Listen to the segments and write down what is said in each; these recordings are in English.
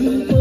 găcelanto Bebe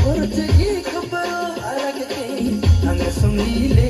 ಹೊರತೆಗೆ ಕಬ್ಬ ಅರಗತೆ ಹಂಗ ಸುಮ್ಮನೆ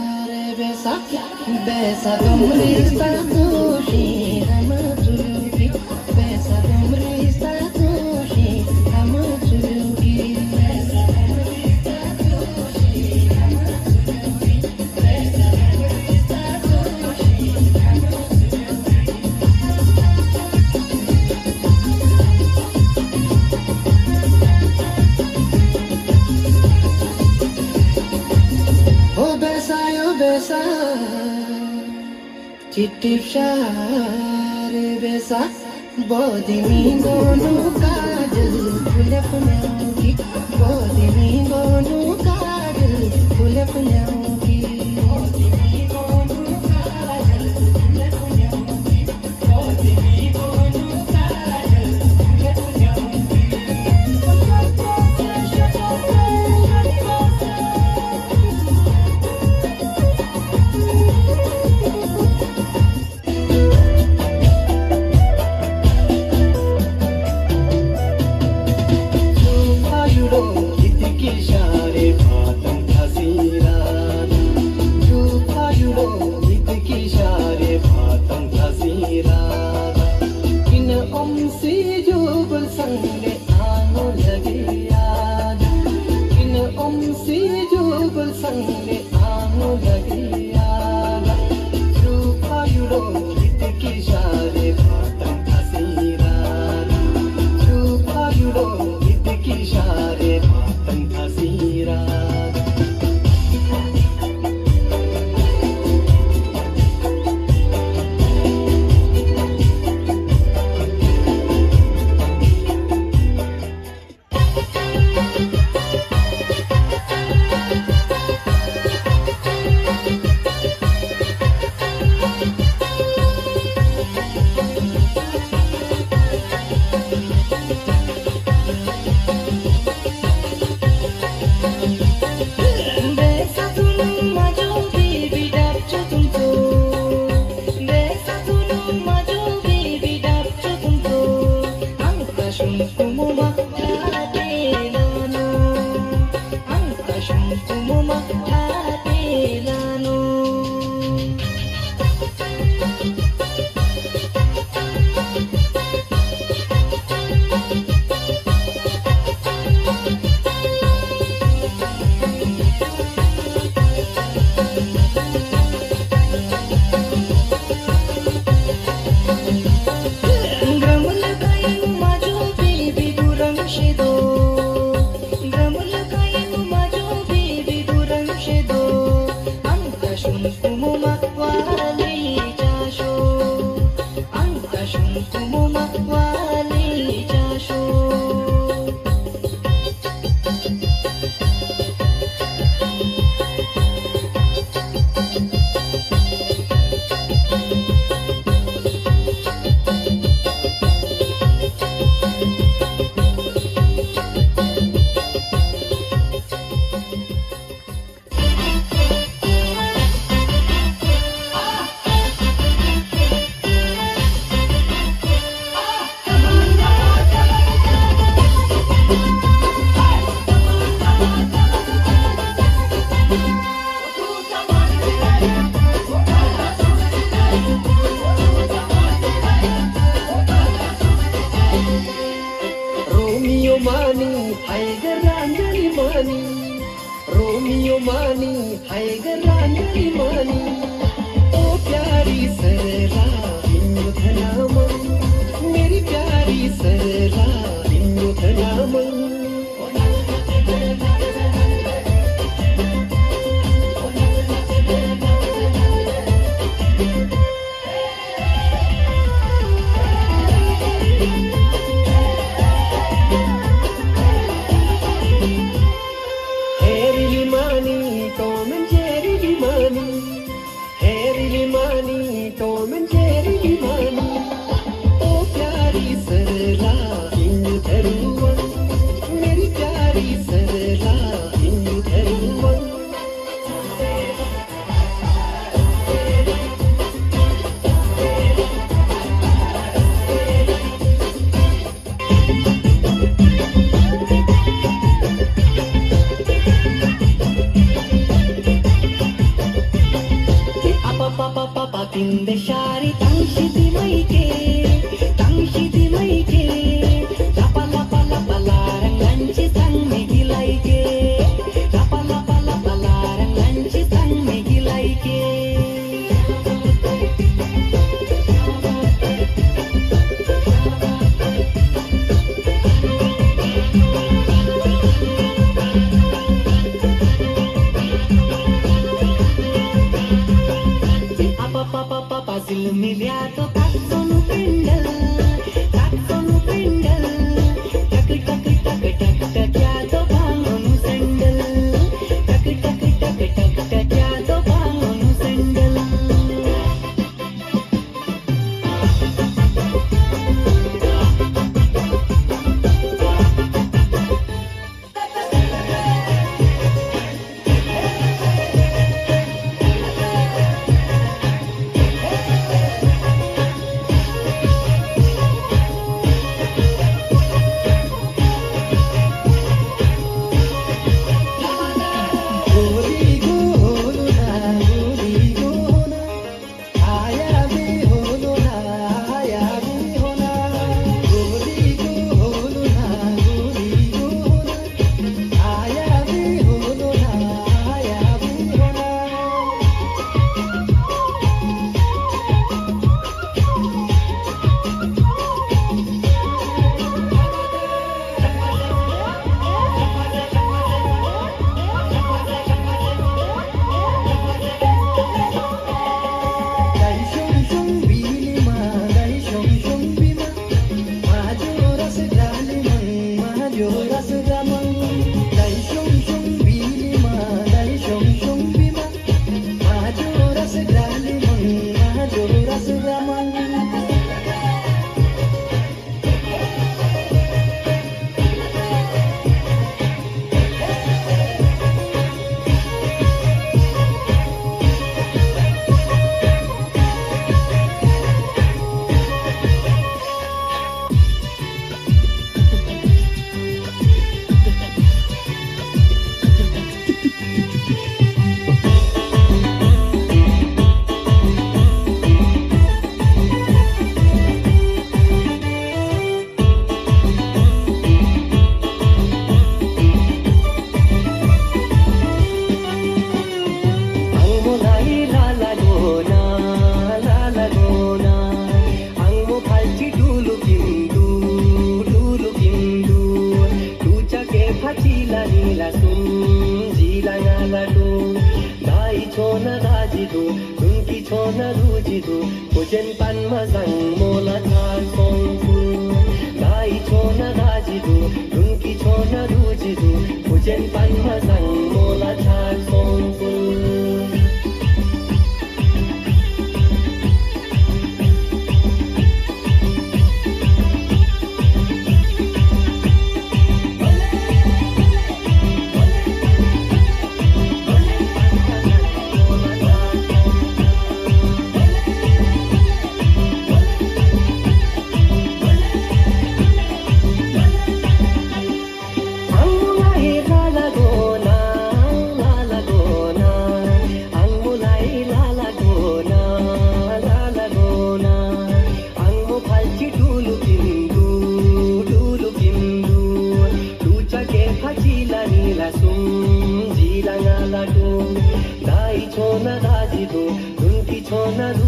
besa besa besa besa besa besa besa बौदनी दोनों काजल फुलप में పిందె శారి తంషితిమైకే cho nó đua chi thù của trên pan mà rằng môi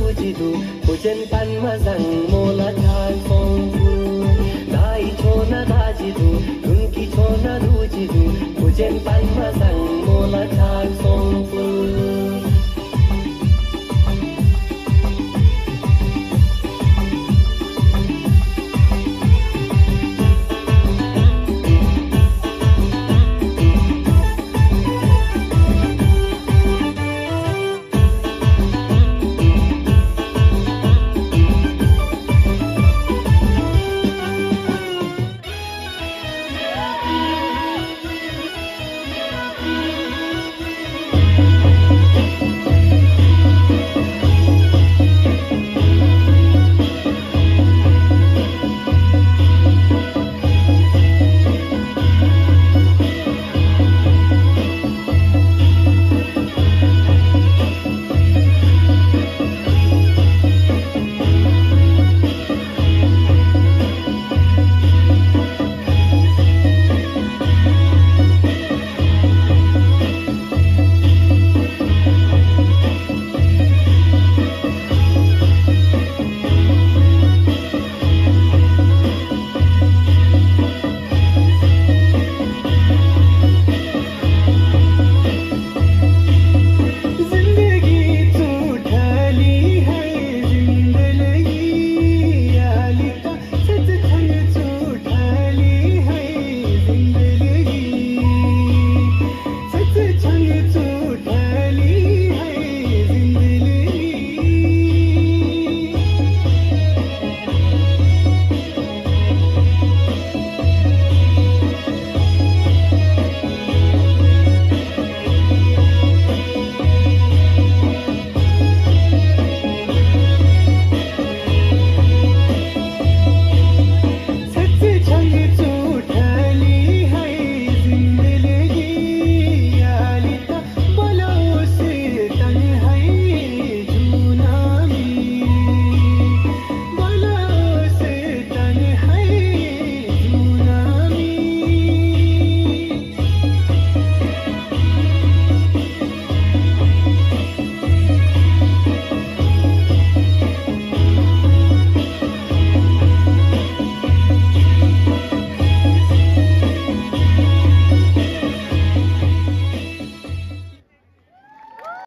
wujud hujan pan masang mula